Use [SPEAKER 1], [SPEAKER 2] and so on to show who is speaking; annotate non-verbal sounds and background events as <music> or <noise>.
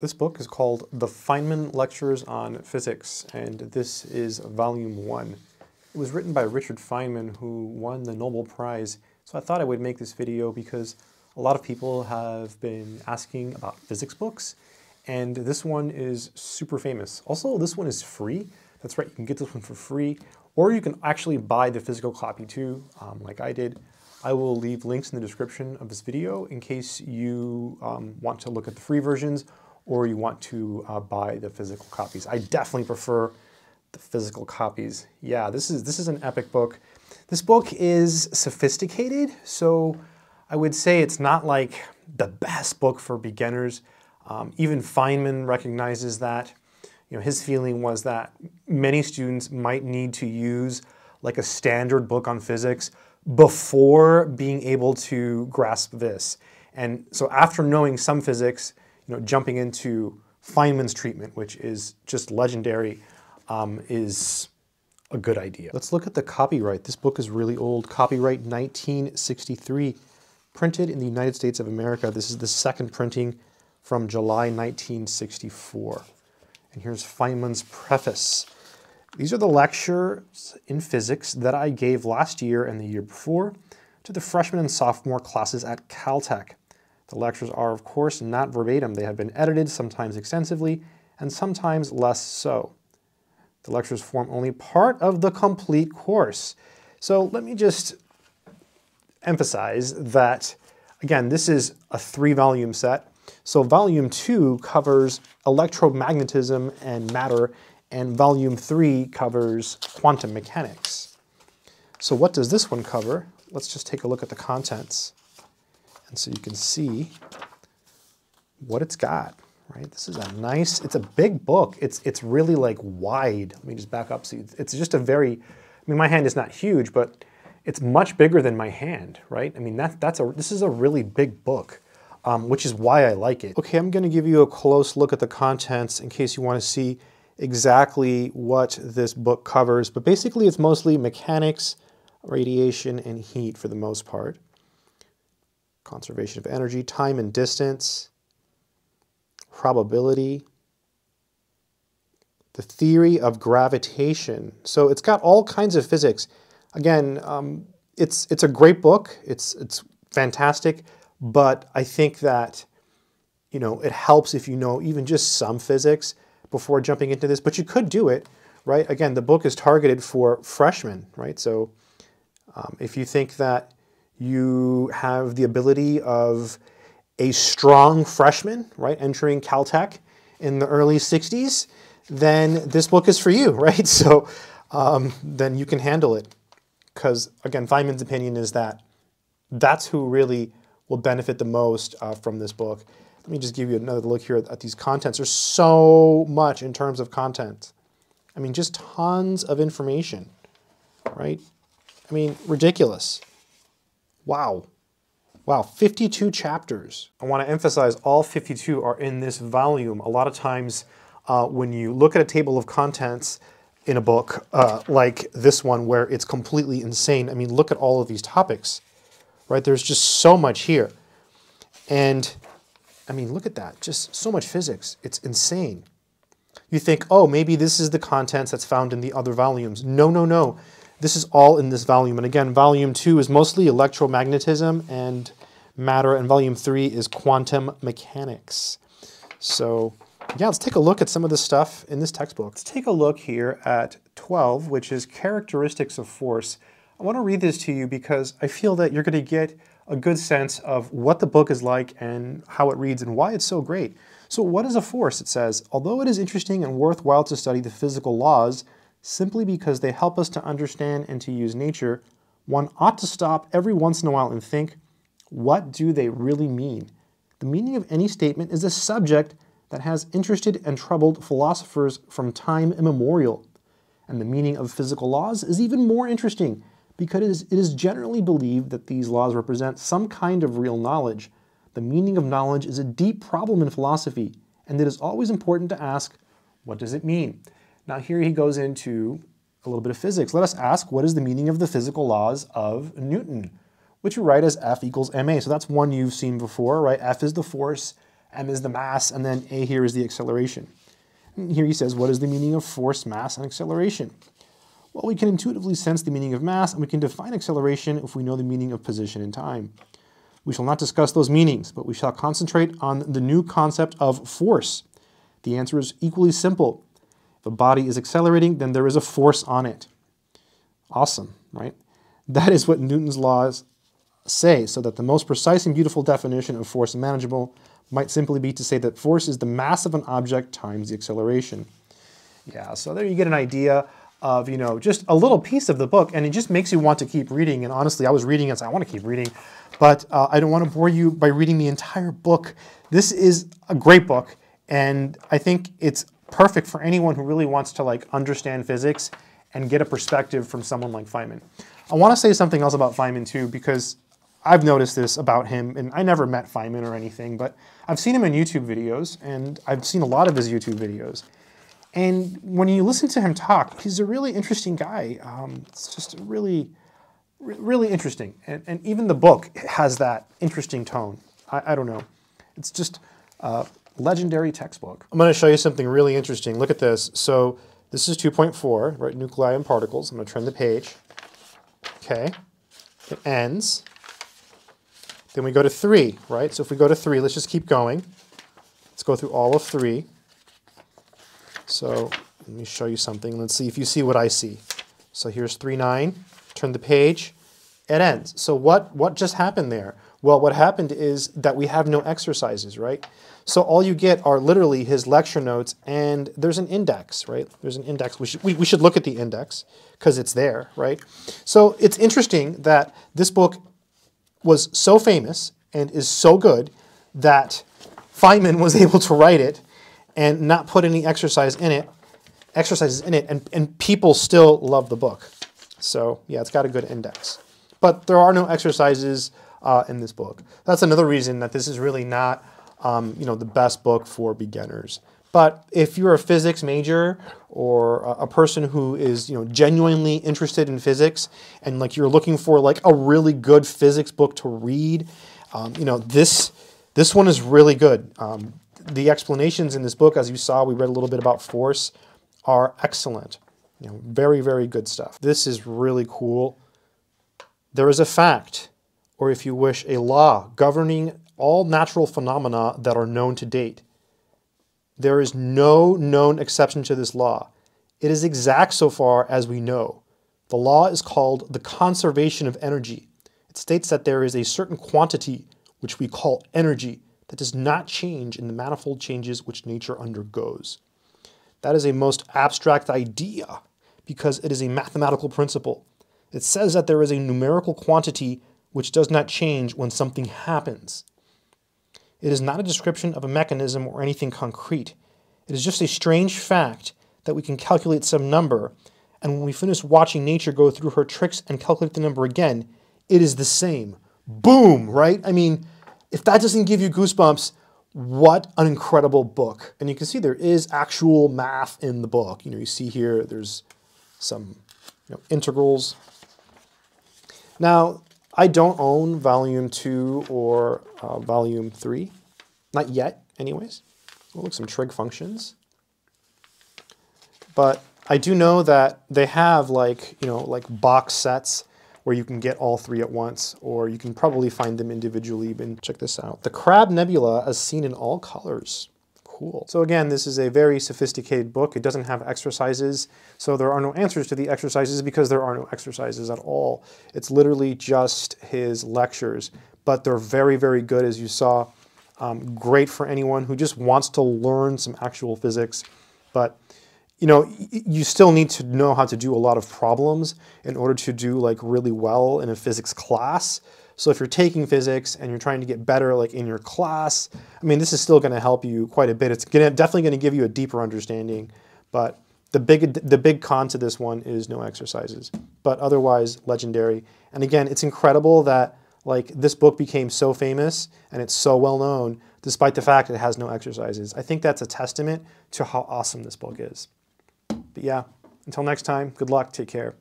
[SPEAKER 1] This book is called The Feynman Lectures on Physics, and this is volume one. It was written by Richard Feynman, who won the Nobel Prize. So I thought I would make this video because a lot of people have been asking about physics books, and this one is super famous. Also, this one is free. That's right, you can get this one for free, or you can actually buy the physical copy too, um, like I did. I will leave links in the description of this video in case you um, want to look at the free versions or you want to uh, buy the physical copies. I definitely prefer the physical copies. Yeah, this is, this is an epic book. This book is sophisticated, so I would say it's not like the best book for beginners. Um, even Feynman recognizes that. You know, his feeling was that many students might need to use like a standard book on physics before being able to grasp this. And so after knowing some physics, you know, jumping into Feynman's treatment, which is just legendary, um, is a good idea. Let's look at the copyright. This book is really old. Copyright 1963, printed in the United States of America. This is the second printing from July 1964. And here's Feynman's preface. These are the lectures in physics that I gave last year and the year before to the freshman and sophomore classes at Caltech. The lectures are, of course, not verbatim. They have been edited, sometimes extensively, and sometimes less so. The lectures form only part of the complete course. So let me just emphasize that, again, this is a three-volume set. So volume two covers electromagnetism and matter, and volume three covers quantum mechanics. So what does this one cover? Let's just take a look at the contents. And so you can see what it's got, right? This is a nice, it's a big book. It's, it's really like wide. Let me just back up. So it's just a very, I mean, my hand is not huge, but it's much bigger than my hand, right? I mean, that, that's a, this is a really big book, um, which is why I like it. Okay, I'm gonna give you a close look at the contents in case you wanna see exactly what this book covers, but basically it's mostly mechanics, radiation, and heat for the most part conservation of energy, time and distance, probability, the theory of gravitation. So it's got all kinds of physics. Again, um, it's, it's a great book. It's, it's fantastic, but I think that you know, it helps if you know even just some physics before jumping into this, but you could do it, right? Again, the book is targeted for freshmen, right? So um, if you think that you have the ability of a strong freshman, right, entering Caltech in the early 60s, then this book is for you, <laughs> right? So um, then you can handle it. Because again, Feynman's opinion is that that's who really will benefit the most uh, from this book. Let me just give you another look here at these contents. There's so much in terms of content. I mean, just tons of information, right? I mean, ridiculous. Wow. Wow, 52 chapters. I want to emphasize all 52 are in this volume. A lot of times uh, when you look at a table of contents in a book uh, like this one where it's completely insane, I mean, look at all of these topics, right? There's just so much here. And I mean, look at that, just so much physics. It's insane. You think, oh, maybe this is the contents that's found in the other volumes. No, no, no. This is all in this volume. And again, volume two is mostly electromagnetism and matter, and volume three is quantum mechanics. So yeah, let's take a look at some of the stuff in this textbook. Let's take a look here at 12, which is characteristics of force. I want to read this to you because I feel that you're going to get a good sense of what the book is like and how it reads and why it's so great. So what is a force? It says, although it is interesting and worthwhile to study the physical laws, simply because they help us to understand and to use nature, one ought to stop every once in a while and think, what do they really mean? The meaning of any statement is a subject that has interested and troubled philosophers from time immemorial. And the meaning of physical laws is even more interesting because it is, generally believed that these laws represent some kind of real knowledge. The meaning of knowledge is a deep problem in philosophy, and it is always important to ask, what does it mean? Now here he goes into a little bit of physics. Let us ask what is the meaning of the physical laws of Newton, which we write as F equals ma. So that's one you've seen before, right? F is the force, m is the mass, and then a here is the acceleration. And here he says, what is the meaning of force, mass, and acceleration? Well, we can intuitively sense the meaning of mass, and we can define acceleration if we know the meaning of position and time. We shall not discuss those meanings, but we shall concentrate on the new concept of force. The answer is equally simple. A body is accelerating, then there is a force on it. Awesome, right? That is what Newton's laws say, so that the most precise and beautiful definition of force manageable might simply be to say that force is the mass of an object times the acceleration. Yeah, so there you get an idea of, you know, just a little piece of the book, and it just makes you want to keep reading. And honestly, I was reading it, so I want to keep reading, but uh, I don't want to bore you by reading the entire book. This is a great book, and I think it's perfect for anyone who really wants to like understand physics and get a perspective from someone like Feynman. I want to say something else about Feynman too, because I've noticed this about him, and I never met Feynman or anything, but I've seen him in YouTube videos, and I've seen a lot of his YouTube videos. And when you listen to him talk, he's a really interesting guy. Um, it's just really, really interesting. And, and, even the book has that interesting tone. I, I don't know. It's just a legendary textbook. I'm going to show you something really interesting. Look at this. So this is 2.4, right? Nuclei and particles. I'm going to turn the page. Okay. It ends. Then we go to 3, right? So if we go to 3, let's just keep going. Let's go through all of 3. So let me show you something. Let's see if you see what I see. So here's 3, 9. Turn the page. It ends. So what, what just happened there? Well, what happened is that we have no exercises, right? So all you get are literally his lecture notes, and there's an index, right? There's an index. We should, we, we should look at the index because it's there, right? So it's interesting that this book was so famous and is so good that Feynman was <laughs> able to write it and not put any exercise in it, exercises in it, and, and people still love the book. So yeah, it's got a good index. But there are no exercises uh, in this book. That's another reason that this is really not um, you know, the best book for beginners. But if you're a physics major or a person who is you know genuinely interested in physics and like you're looking for like a really good physics book to read, um, you know this this one is really good. Um, the explanations in this book, as you saw, we read a little bit about force, are excellent. You know, very very good stuff. This is really cool. There is a fact, or if you wish, a law governing all natural phenomena that are known to date. There is no known exception to this law. It is exact so far as we know. The law is called the conservation of energy. It states that there is a certain quantity, which we call energy, that does not change in the manifold changes which nature undergoes. That is a most abstract idea because it is a mathematical principle. It says that there is a numerical quantity which does not change when something happens. It is not a description of a mechanism or anything concrete. It is just a strange fact that we can calculate some number, and when we finish watching nature go through her tricks and calculate the number again, it is the same. Boom, right? I mean, if that doesn't give you goosebumps, what an incredible book. And you can see there is actual math in the book. You know, you see here there's some you know, integrals. Now, I don't own volume two or uh, volume three. Not yet, anyways. We'll look some trig functions. But I do know that they have like, you know, like box sets where you can get all three at once, or you can probably find them individually. But check this out. The Crab Nebula as seen in all colors cool. So again, this is a very sophisticated book. It doesn't have exercises, so there are no answers to the exercises because there are no exercises at all. It's literally just his lectures, but they're very, very good as you saw. Um, great for anyone who just wants to learn some actual physics, but you know, you still need to know how to do a lot of problems in order to do like really well in a physics class. So if you're taking physics and you're trying to get better like in your class, I mean, this is still going to help you quite a bit. It's gonna, definitely going to give you a deeper understanding, but the big, the big con to this one is no exercises, but otherwise legendary. And again, it's incredible that like this book became so famous and it's so well known despite the fact it has no exercises. I think that's a testament to how awesome this book is. But yeah, until next time, good luck, take care.